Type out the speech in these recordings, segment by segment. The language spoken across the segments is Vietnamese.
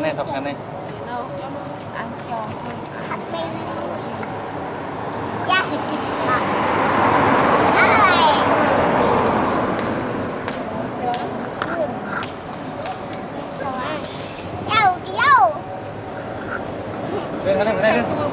간에 더 간 에. 네, 하 나, 하 나, 하 나.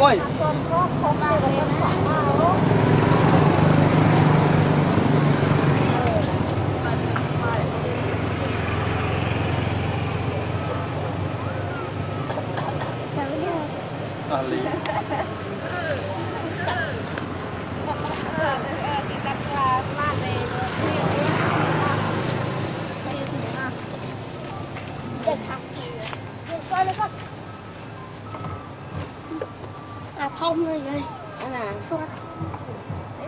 Ôi, à, lý. À thông rồi đây. nè Xoa.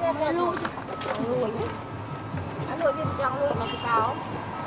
Đây là lùi lùi anh lùi bên trong lùi mà cái cáo Yeah.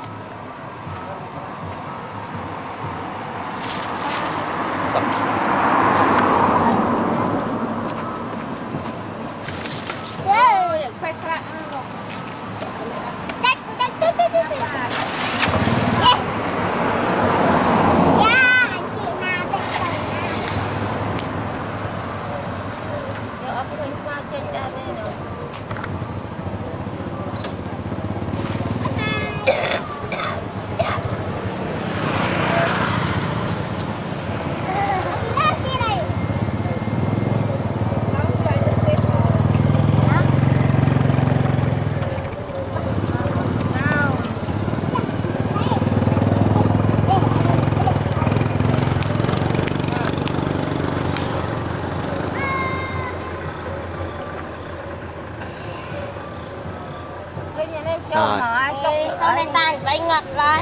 Này cho Rồi. sao đây tay bay ngật rồi.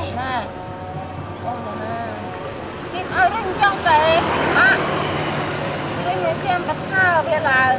kim ơi nó trong kì à cái nhà cho em bắt thao bây là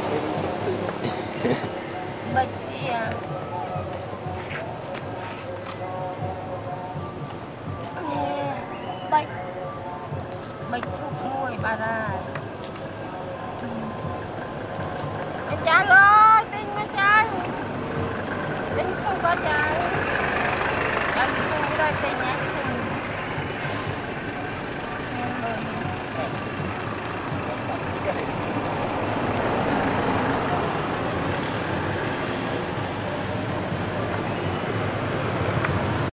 Bịch